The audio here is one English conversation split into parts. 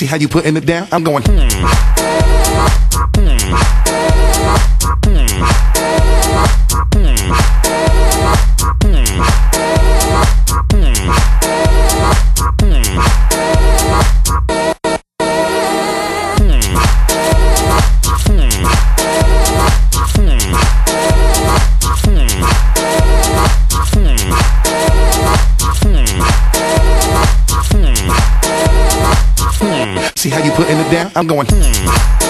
hmm. See how you putting it down? I'm going, hmm. See putting it down? I'm going, hmm.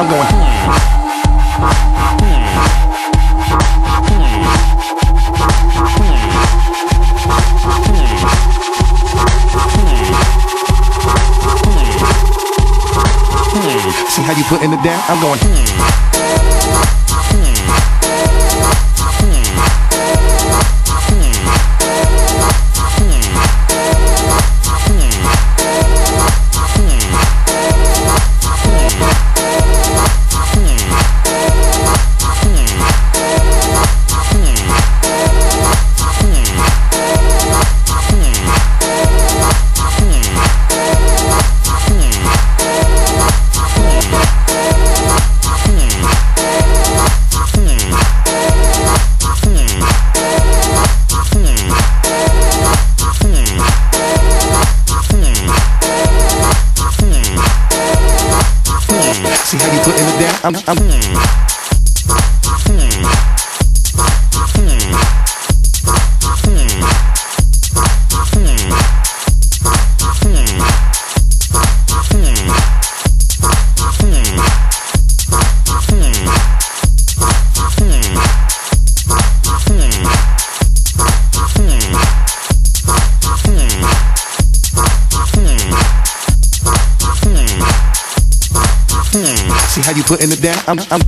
I'm going, hmm. See how you putting it down? I'm going, down? I'm, I'm, how you putting it down? I'm, I'm